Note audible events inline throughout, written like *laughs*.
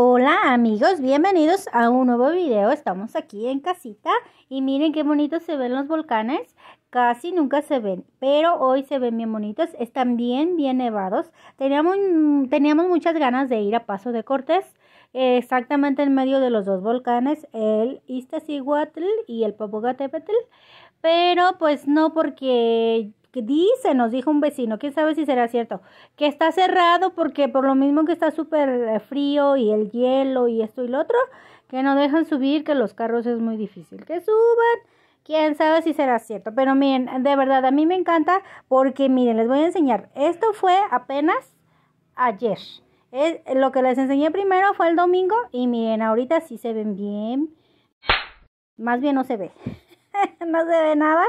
Hola amigos, bienvenidos a un nuevo video. Estamos aquí en casita y miren qué bonitos se ven los volcanes. Casi nunca se ven, pero hoy se ven bien bonitos. Están bien, bien nevados. Teníamos, teníamos muchas ganas de ir a Paso de Cortés, exactamente en medio de los dos volcanes, el Iztaccíhuatl y el Popocatépetl. Pero pues no porque dice, nos dijo un vecino, quién sabe si será cierto, que está cerrado porque por lo mismo que está súper eh, frío y el hielo y esto y lo otro, que no dejan subir, que los carros es muy difícil que suban. Quién sabe si será cierto, pero miren, de verdad a mí me encanta porque miren, les voy a enseñar. Esto fue apenas ayer. Lo que les enseñé primero fue el domingo y miren, ahorita sí se ven bien. Más bien no se ve. *laughs* no se ve nada.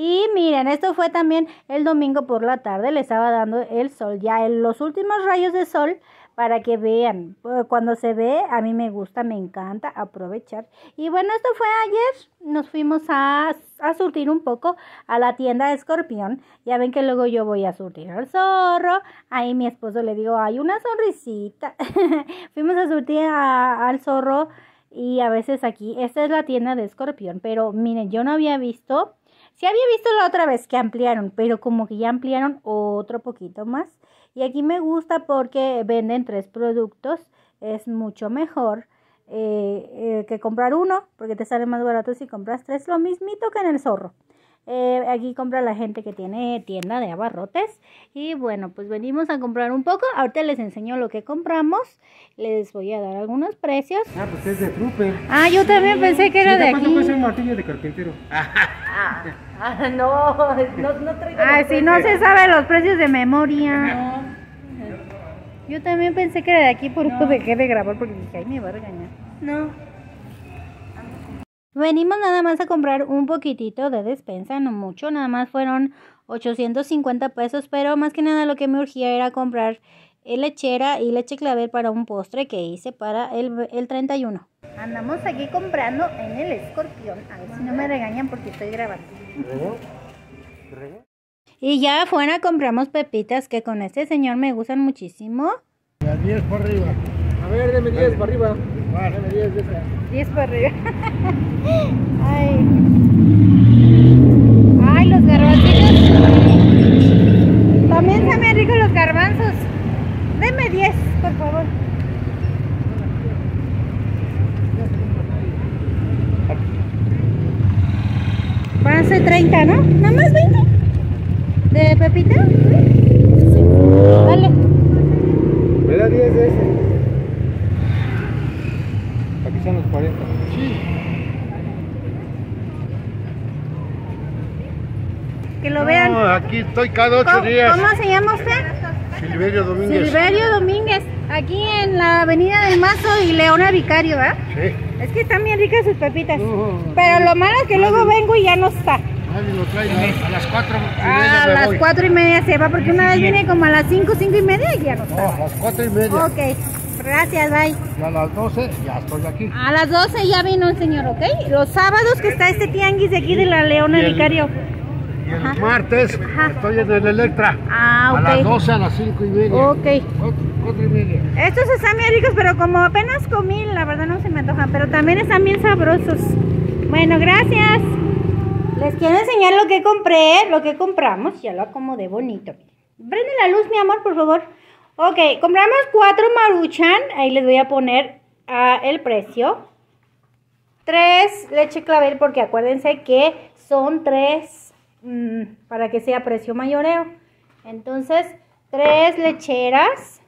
Y miren, esto fue también el domingo por la tarde, le estaba dando el sol, ya los últimos rayos de sol para que vean. Eh, cuando se ve, a mí me gusta, me encanta aprovechar. Y bueno, esto fue ayer. Nos fuimos a, a surtir un poco a la tienda de Escorpión. Ya ven que luego yo voy a surtir al zorro. Ahí mi esposo le digo, hay una sonrisita. *laughs* fuimos a surtir al zorro y a veces aquí. Esta es la tienda de Escorpión. Pero miren, yo no había visto Sí había visto la otra vez que ampliaron, pero como que ya ampliaron otro poquito más. Y aquí me gusta porque venden tres productos. Es mucho mejor eh, eh, que comprar uno, porque te sale más barato si compras tres. Lo mismito que en el zorro. Eh, aquí compra la gente que tiene tienda de abarrotes. Y bueno, pues venimos a comprar un poco. Ahorita les enseño lo que compramos. Les voy a dar algunos precios. Ah, pues es de Trooper. Ah, yo también pensé que era de aquí. ser un martillo de carpintero? Ah, ah no, no, no traigo Ah, si no se sabe los precios de memoria. Yo también pensé que era de aquí, por eso *laughs* dejé de grabar porque dije, ay, me va a regañar. No. Venimos nada más a comprar un poquitito de despensa, no mucho, nada más fueron 850 pesos, pero más que nada lo que me urgía era comprar lechera y leche clavel para un postre que hice para el, el 31. Andamos aquí comprando en el escorpión, a ver si no me regañan porque estoy grabando. y ya afuera compramos pepitas que con este señor me gustan muchísimo. A 10 por arriba. A ver, deme 10 por arriba. Deme 10 de esas. 10 para arriba. *laughs* Ay. Ay, los garbancitos. También bien ricos los garbanzos. Deme 10, por favor. Parece 30, ¿no? ¿Nada más 20? ¿De Pepita? Sí. Dale. Me da 10 de ese los 40. Sí. Que lo vean. No, aquí estoy cada ocho días. ¿Cómo se llama usted? Silverio Domínguez. Silverio Domínguez, aquí en la avenida del Mazo y Leona Vicario, ¿verdad? Sí. Es que están bien ricas sus pepitas. Pero lo malo es que luego vengo y ya no está. Nadie lo trae a las 4 y media. A las 4 y media se va, porque una vez viene como a las 5, 5 y media y ya no está. No, a las 4 y media. Ok. Gracias, bye. Y a las 12 ya estoy aquí. A las 12 ya vino el señor, ¿ok? Los sábados que está este tianguis de aquí de la Leona Vicario. Y el martes estoy en el Electra. Ah, ok. A las 12, a las 5 y media. Ok. 4 y media. Estos están bien ricos, pero como apenas comí, la verdad no se me antojan. Pero también están bien sabrosos. Bueno, gracias. Les quiero enseñar lo que compré, lo que compramos. Ya lo acomodé bonito. Prende la luz, mi amor, por favor. Ok, compramos cuatro maruchan. Ahí les voy a poner uh, el precio. Tres leche clavel porque acuérdense que son tres mmm, para que sea precio mayoreo. Entonces, tres lecheras.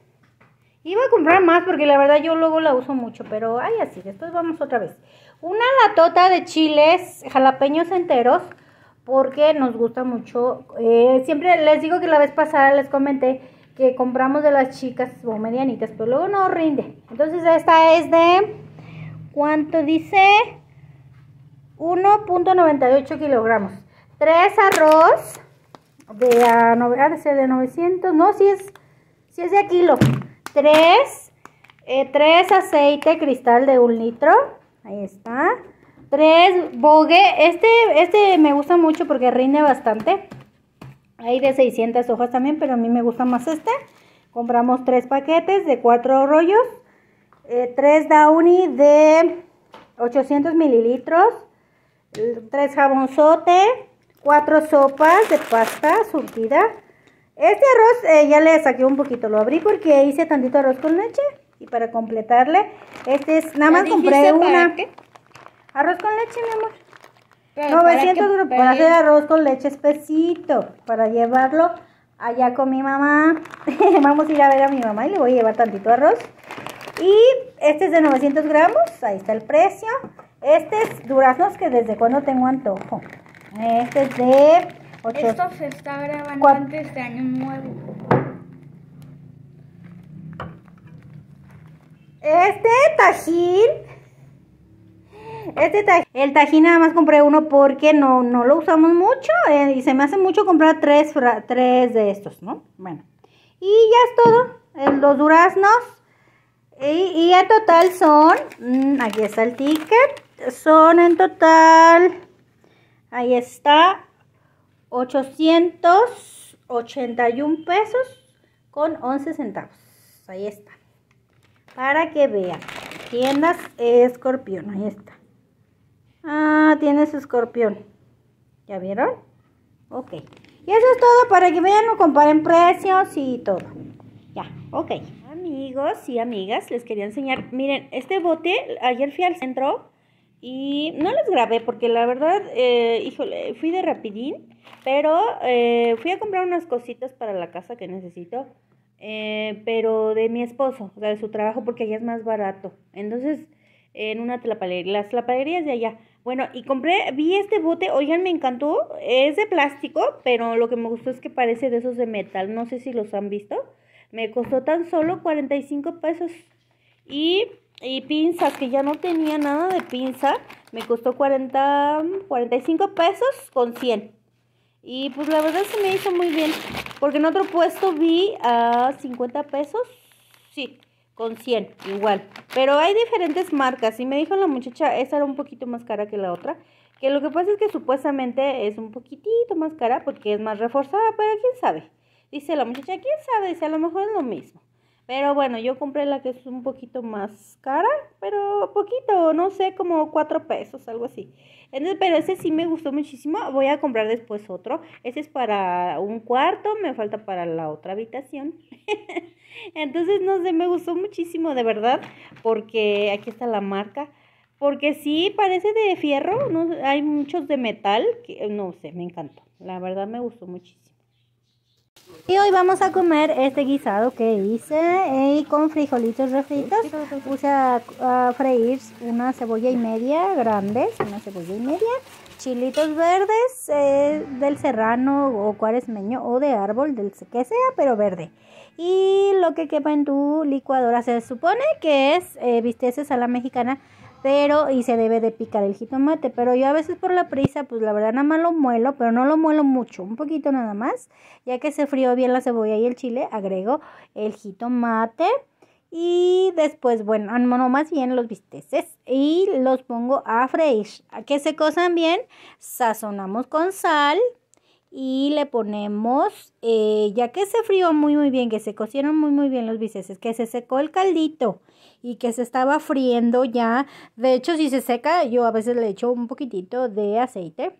Iba a comprar más porque la verdad yo luego la uso mucho, pero ay así, después vamos otra vez. Una latota de chiles jalapeños enteros porque nos gusta mucho. Eh, siempre les digo que la vez pasada les comenté que compramos de las chicas o medianitas, pero luego no rinde. Entonces esta es de, ¿cuánto dice? 1.98 kilogramos. Tres arroz de, a, ah, de ser de 900, no, si es, si es de a kilo. Tres, eh, tres aceite cristal de un litro, ahí está. Tres bogue, este, este me gusta mucho porque rinde bastante. Hay de 600 hojas también, pero a mí me gusta más este. Compramos tres paquetes de cuatro rollos. eh, tres Downy de 800 mililitros, tres jabonzote, cuatro sopas de pasta surtida. Este arroz eh, ya le saqué un poquito, lo abrí porque hice tantito arroz con leche y para completarle, este es, nada más compré una. Arroz con leche, mi amor. 900 para, para hacer arroz con leche espesito, para llevarlo allá con mi mamá. *laughs* Vamos a ir a ver a mi mamá y le voy a llevar tantito arroz. Y este es de 900 gramos, ahí está el precio. Este es duraznos que desde cuando tengo antojo. Este es de 8... Esto se está grabando antes de año nuevo. Este tajín este el tajín nada más compré uno porque no, no lo usamos mucho eh, y se me hace mucho comprar tres, tres de estos, ¿no? Bueno, y ya es todo. los duraznos. Y, en total son, mm, aquí está el ticket, son en total, ahí está, 881 pesos con 11 centavos. Ahí está. Para que vean. Tiendas Escorpión, ahí está. Ah, tiene su escorpión. ¿Ya vieron? Ok. Y eso es todo para que vean o comparen precios y todo. Ya, ok. Amigos y amigas, les quería enseñar. Miren, este bote, ayer fui al centro y no les grabé porque la verdad, eh, híjole, fui de rapidín. Pero eh, fui a comprar unas cositas para la casa que necesito. Eh, pero de mi esposo, o sea, de su trabajo, porque allá es más barato. Entonces, en una tlapalería, las tlapalerías de allá. Bueno, y compré, vi este bote, oigan, me encantó, es de plástico, pero lo que me gustó es que parece de esos de metal, no sé si los han visto. Me costó tan solo 45 pesos. Y, y pinzas, que ya no tenía nada de pinza, me costó 40, 45 pesos con 100. Y pues la verdad se me hizo muy bien, porque en otro puesto vi a 50 pesos, sí, con 100, igual. Pero hay diferentes marcas y me dijo la muchacha, esa era un poquito más cara que la otra. Que lo que pasa es que supuestamente es un poquitito más cara porque es más reforzada, pero quién sabe. Dice la muchacha, quién sabe, dice a lo mejor es lo mismo. Pero bueno, yo compré la que es un poquito más cara, pero poquito, no sé, como 4 pesos, algo así. Entonces, pero ese sí me gustó muchísimo. Voy a comprar después otro. Ese es para un cuarto, me falta para la otra habitación. *laughs* Entonces, no sé, me gustó muchísimo, de verdad, porque aquí está la marca. Porque sí, parece de fierro, no, hay muchos de metal, que no sé, me encantó. La verdad me gustó muchísimo. Y hoy vamos a comer este guisado que hice eh, con frijolitos refritos. Puse a, freír una cebolla y media grandes, una cebolla y media, chilitos verdes eh, del serrano o cuaresmeño o de árbol, del que sea, pero verde y lo que quepa en tu licuadora se supone que es eh, bisteces a la mexicana pero y se debe de picar el jitomate pero yo a veces por la prisa pues la verdad nada más lo muelo pero no lo muelo mucho un poquito nada más. Ya que se frío bien la cebolla y el chile agrego el jitomate y después bueno no más bien los bisteces y los pongo a freír. A que se cosan bien sazonamos con sal y le ponemos, eh, ya que se frió muy muy bien, que se cocieron muy muy bien los bisteces, que se secó el caldito y que se estaba friendo ya. De hecho, si se seca, yo a veces le echo un poquitito de aceite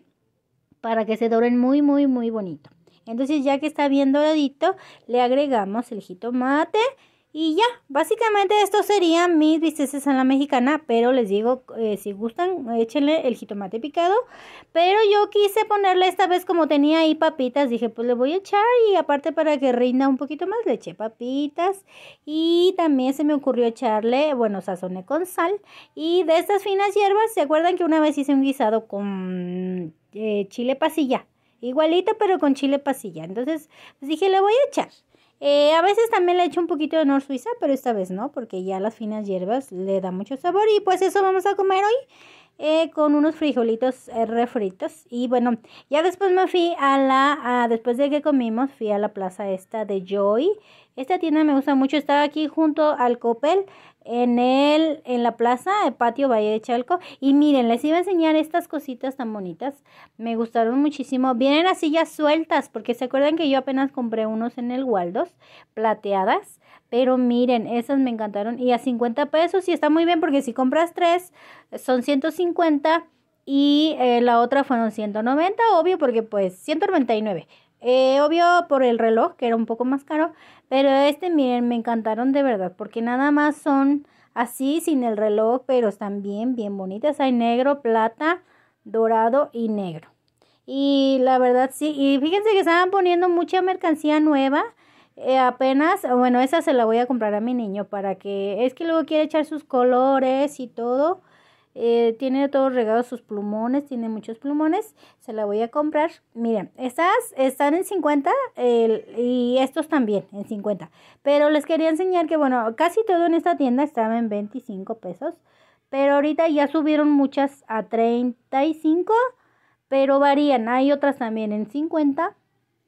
para que se doren muy muy muy bonito. Entonces, ya que está bien doradito, le agregamos el jitomate y ya, básicamente esto sería mis bisteces a la mexicana, pero les digo, eh, si gustan, échenle el jitomate picado. Pero yo quise ponerle esta vez como tenía ahí papitas, dije pues le voy a echar y aparte para que rinda un poquito más le eché papitas. Y también se me ocurrió echarle, bueno, sazoné con sal. Y de estas finas hierbas, ¿se acuerdan que una vez hice un guisado con eh, chile pasilla? Igualito pero con chile pasilla. Entonces pues dije le voy a echar. Eh, a veces también le echo un poquito de nor suiza, pero esta vez no, porque ya las finas hierbas le da mucho sabor. Y pues eso vamos a comer hoy. Eh, con unos frijolitos eh, refritos y bueno ya después me fui a la después de que comimos fui a la plaza esta de Joy Esta tienda me gusta mucho. Está aquí junto al Copel en el en la plaza, el patio Valle de Chalco. Y miren, les iba a enseñar estas cositas tan bonitas. Me gustaron muchísimo. Vienen así ya sueltas, porque se acuerdan que yo apenas compré unos en el Waldos, plateadas. Pero miren, esas me encantaron. Y a 50 pesos, y está muy bien, porque si compras tres, son 150 y eh, la otra fueron 190, obvio, porque pues 199. Eh, obvio por el reloj, que era un poco más caro, pero este, miren, me encantaron de verdad, porque nada más son así, sin el reloj, pero están bien, bien bonitas. Hay negro, plata, dorado y negro. Y la verdad sí, y fíjense que estaban poniendo mucha mercancía nueva. Eh, apenas, bueno, esa se la voy a comprar a mi niño para que, es que luego quiere echar sus colores y todo. Eh, tiene todos regados sus plumones, tiene muchos plumones. Se la voy a comprar. Miren, estas están en 50 y estos también en 50. Pero les quería enseñar que, bueno, casi todo en esta tienda estaba en 25 pesos. Pero ahorita ya subieron muchas a 35. Pero varían. Hay otras también en 50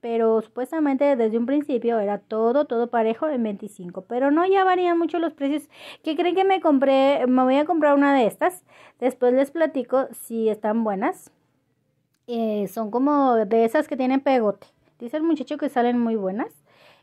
pero supuestamente desde un principio era todo, todo parejo en 25, pero no, ya varían mucho los precios. ¿Qué creen que me compré? Me voy a comprar una de estas, después les platico si están buenas. Eh, son como de esas que tienen pegote. Dice el muchacho que salen muy buenas.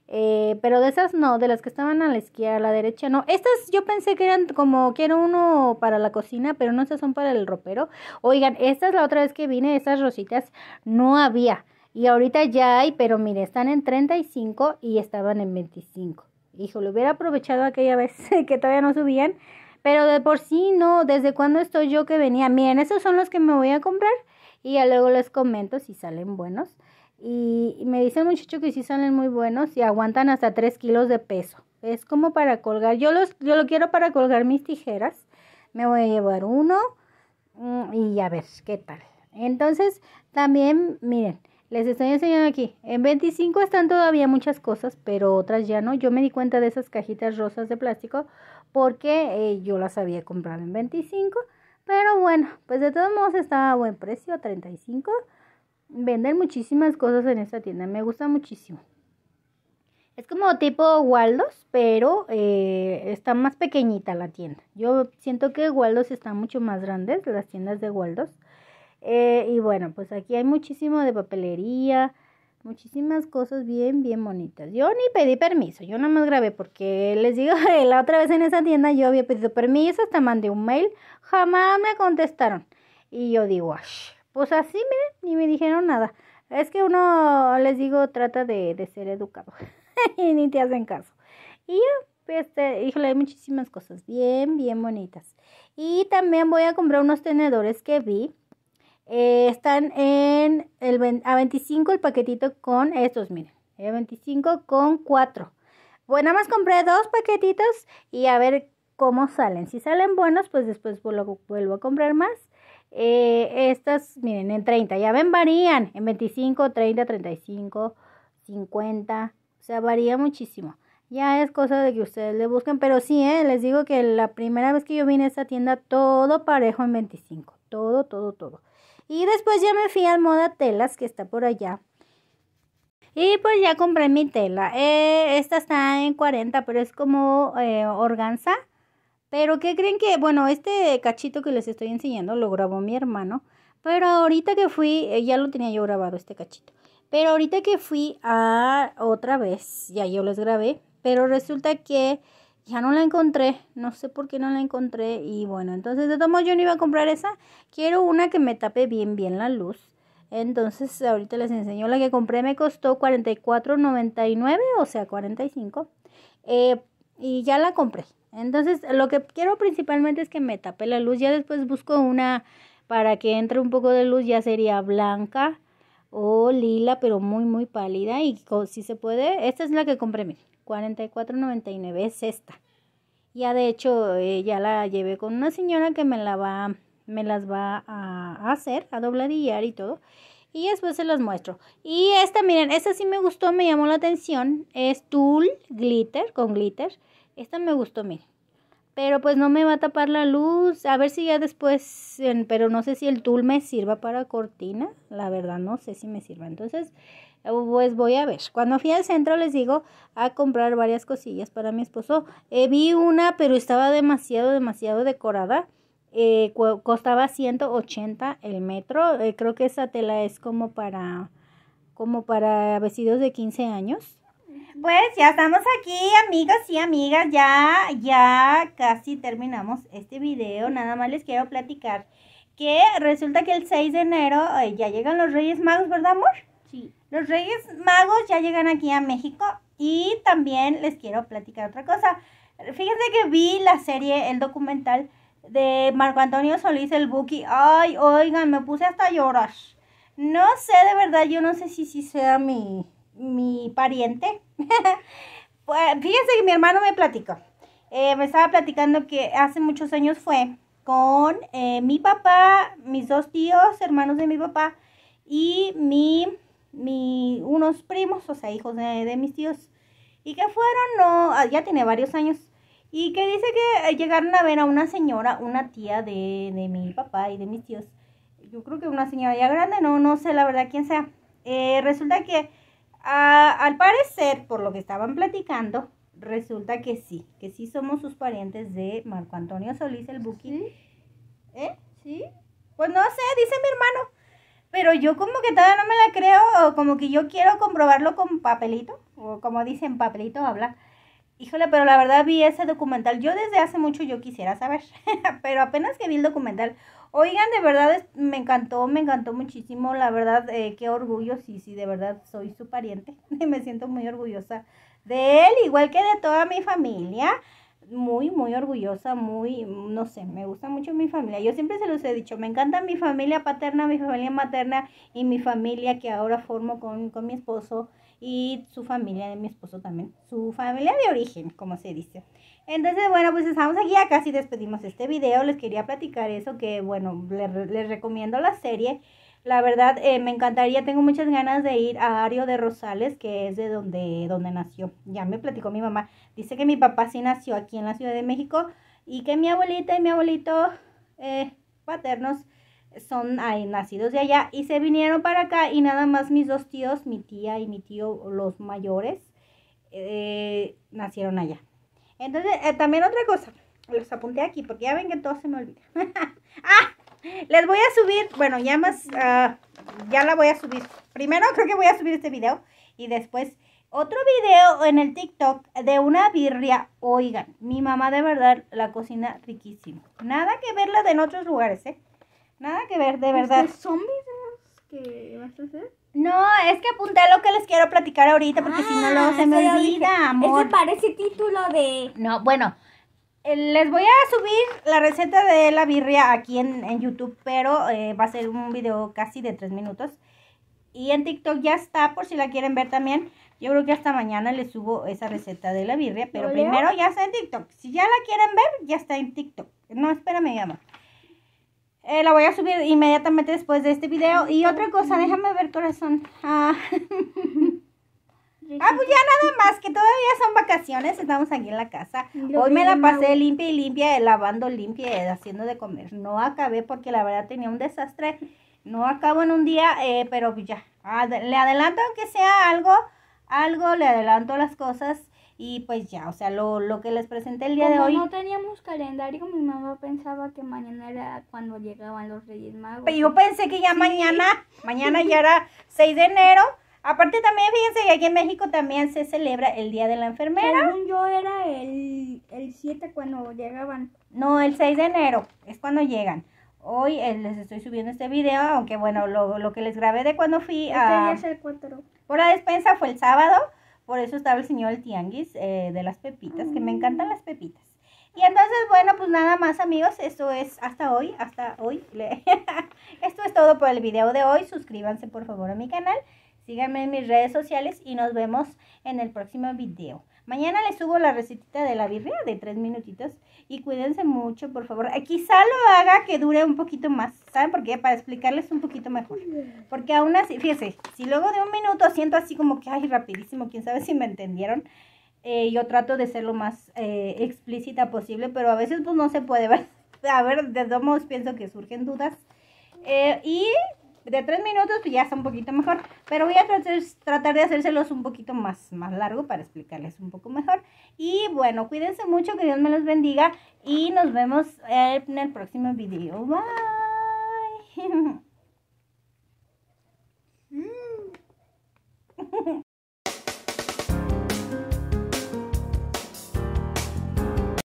Eh, pero de esas no, de las que estaban a la izquierda, a la derecha no. Estas yo pensé que eran como que era uno para la cocina, pero no, estas son para el ropero. Oigan, esta es la otra vez que vine, estas rositas no había. Y ahorita ya hay, pero mire, están en 35 y estaban en 25. Hijo, lo hubiera aprovechado aquella vez *laughs* que todavía no subían. Pero de por sí no, desde cuando estoy yo que venía. Miren, esos son los que me voy a comprar. Y ya luego les comento si salen buenos. Y, me dice el muchacho que sí salen muy buenos y aguantan hasta 3 kilos de peso. Es como para colgar. Yo, los, yo lo quiero para colgar mis tijeras. Me voy a llevar uno mm, y a ver qué tal. Entonces, también, miren, les estoy enseñando aquí. En 25 están todavía muchas cosas, pero otras ya no. Yo me di cuenta de esas cajitas rosas de plástico porque eh, yo las había comprado en 25. Pero bueno, pues de todos modos estaba a buen precio, a 35. Venden muchísimas cosas en esta tienda. Me gusta muchísimo. Es como tipo Waldos, pero eh, está más pequeñita la tienda. Yo siento que Waldos están mucho más grandes, las tiendas de Waldos. Eh, y bueno, pues aquí hay muchísimo de papelería, muchísimas cosas bien, bien bonitas. Yo ni pedí permiso, yo nada más grabé porque les digo, *laughs* la otra vez en esa tienda yo había pedido permiso, hasta mandé un mail, jamás me contestaron. Y yo digo, pues así, miren, ni me dijeron nada. Es que uno, les digo, trata de, de ser educado *laughs* y ni te hacen caso. Y yo, este, híjole, hay muchísimas cosas bien, bien bonitas. Y también voy a comprar unos tenedores que vi eh, están en el a 25 el paquetito con estos, miren. A 25 con 4. Bueno, más compré dos paquetitos y a ver cómo salen. Si salen buenos, pues después vuelvo, vuelvo a comprar más. Eh, estas, miren, en 30. Ya ven, varían. En 25, 30, 35, 50. O sea, varía muchísimo. Ya es cosa de que ustedes le busquen. Pero sí, eh, les digo que la primera vez que yo vine a esta tienda, todo parejo en 25. Todo, todo, todo. Y después ya me fui al Moda Telas, que está por allá. Y pues ya compré mi tela. Eh, esta está en 40, pero es como eh, organza. Pero ¿qué creen que? Bueno, este cachito que les estoy enseñando lo grabó mi hermano. Pero ahorita que fui, eh, ya lo tenía yo grabado este cachito. Pero ahorita que fui a otra vez, ya yo les grabé. Pero resulta que ya no la encontré, no sé por qué no la encontré y bueno, entonces de todos yo no iba a comprar esa, quiero una que me tape bien bien la luz. Entonces ahorita les enseño la que compré, me costó $44.99, o sea 45. Eh, y ya la compré. Entonces lo que quiero principalmente es que me tape la luz, ya después busco una para que entre un poco de luz, ya sería blanca o lila, pero muy muy pálida y si se puede, esta es la que compré, miren. 44.99 es esta. Ya de hecho eh, ya la llevé con una señora que me la va me las va a hacer, a dobladillar y todo. Y después se las muestro. Y esta, miren, esta sí me gustó, me llamó la atención. Es Tool Glitter, con glitter. Esta me gustó, miren. Pero pues no me va a tapar la luz. A ver si ya después, pero no sé si el tul me sirva para cortina. La verdad no sé si me sirva. Entonces, Pues voy a ver. Cuando fui al centro, les digo, a comprar varias cosillas para mi esposo. Eh, vi una, pero estaba demasiado, demasiado decorada. Eh, costaba 180 el metro. Eh, creo que esa tela es como para, como para vestidos de 15 años. Pues ya estamos aquí, amigos y amigas. Ya, ya casi terminamos este video. Nada más les quiero platicar que resulta que el 6 de enero ya llegan los Reyes Magos, ¿verdad, amor? Sí. Los Reyes Magos ya llegan aquí a México y también les quiero platicar otra cosa. Fíjense que vi la serie, el documental de Marco Antonio Solís, el Buki. Ay, oigan, me puse hasta llorar. No sé, de verdad, yo no sé si, si sea mi, mi pariente. *laughs* pues, fíjense que mi hermano me platicó. Eh, me estaba platicando que hace muchos años fue con eh, mi papá, mis dos tíos, hermanos de mi papá, y mi, mi unos primos, o sea, hijos de, de mis tíos, y que fueron, no, ah, ya tiene varios años, y que dice que llegaron a ver a una señora, una tía de, de mi papá y de mis tíos, yo creo que una señora ya grande, no, no sé la verdad quién sea. Eh, resulta que al parecer, por lo que estaban platicando, resulta que sí, que sí somos sus parientes de Marco Antonio Solís, el Buki. ¿Eh? ¿Sí? Pues no sé, dice mi hermano. Pero yo como que todavía no me la creo, como que yo quiero comprobarlo con papelito, o como dicen, papelito habla. Híjole, pero la verdad vi ese documental. Yo desde hace mucho yo quisiera saber, *laughs* pero apenas que vi el documental, oigan, de verdad me encantó, me encantó muchísimo. La verdad, eh, qué orgullo, sí, sí, de verdad soy su pariente. *laughs* Y me siento muy orgullosa de él, igual que de toda mi familia. Muy, muy orgullosa, muy, no sé, me gusta mucho mi familia. Yo siempre se los he dicho, me encanta mi familia paterna, mi familia materna y mi familia que ahora formo con, con mi esposo y su familia de mi esposo también, su familia de origen, como se dice. Entonces, bueno, pues estamos aquí, ya casi despedimos este video, les quería platicar eso, que bueno, les, les recomiendo la serie la verdad, eh, me encantaría, tengo muchas ganas de ir a Ario de Rosales, que es de donde, donde nació. Ya me platicó mi mamá. Dice que mi papá sí nació aquí en la Ciudad de México y que mi abuelita y mi abuelito eh, paternos son ahí, nacidos de allá y se vinieron para acá y nada más mis dos tíos, mi tía y mi tío, los mayores, eh, nacieron allá. Entonces, también otra cosa, los apunté aquí porque ya ven que todo se me olvida. *laughs* ah, les voy a subir, bueno, ya más, uh, ya la voy a subir. Primero creo que voy a subir este video y después otro video en el TikTok de una birria. Oigan, mi mamá de verdad la cocina riquísimo. Nada que verla de en otros lugares, ¿eh? Nada que ver, de verdad. ¿Son videos que vas a hacer? No, es que apunté lo que les quiero platicar ahorita porque si no luego se me Ah, ya olvida, dije. amor. Ese parece título de... No, bueno, les voy a subir la receta de la birria aquí en, en YouTube, pero eh, va a ser un video casi de tres minutos. Y en TikTok ya está, por si la quieren ver también. Yo creo que hasta mañana les subo esa receta de la birria, pero primero ya está en TikTok. Si ya la quieren ver, ya está en TikTok. No, espérame, amor. Eh, la voy a subir inmediatamente después de este video. Y otra cosa, déjame ver, corazón. Ah, *laughs* Ah, pues ya nada más, que todavía son vacaciones, estamos aquí en la casa. Lo Hoy me la pasé limpia y limpia, eh, lavando limpia, y haciendo de comer. No acabé porque la verdad tenía un desastre. No acabo en un día, eh, pero pues ya. Ad- le adelanto que sea algo, algo, le adelanto las cosas y pues ya, o sea, lo, lo que les presenté el día de Como hoy. no teníamos calendario, mi mamá pensaba que mañana era cuando llegaban los Reyes Magos. Pero yo pensé que ya mañana, mañana ya *laughs* era 6 de enero. Aparte también fíjense que aquí en México también se celebra el Día de la Enfermera. Según yo era el, el 7 cuando llegaban. No, el 6 de enero es cuando llegan. Hoy eh, les estoy subiendo este video, aunque bueno, lo, lo que les grabé de cuando fui Este día a, es el 4. por la despensa fue el sábado, por eso estaba el señor el tianguis eh, de las pepitas, que me encantan las pepitas. Y entonces, bueno, pues nada más amigos, esto es hasta hoy, hasta hoy. *laughs* Esto es todo por el video de hoy, suscríbanse por favor a mi canal, síganme en mis redes sociales y nos vemos en el próximo video. Mañana les subo la recetita de la birria de tres minutitos y cuídense mucho, por favor. Quizá lo haga que dure un poquito más, ¿saben por qué? Para explicarles un poquito mejor. Porque aún así, fíjense, si luego de un minuto siento así como que, ay, rapidísimo, quién sabe si me entendieron, eh, yo trato de ser lo más eh, explícita posible, pero a veces pues no se puede ver. *laughs* A ver, de todos modos pienso que surgen dudas. Eh, y de tres minutos pues ya está un poquito mejor, pero voy a tratar, tratar de hacérselos un poquito más, más largo para explicarles un poco mejor. Y bueno, cuídense mucho, que Dios me los bendiga y nos vemos en el próximo video. Bye. *laughs*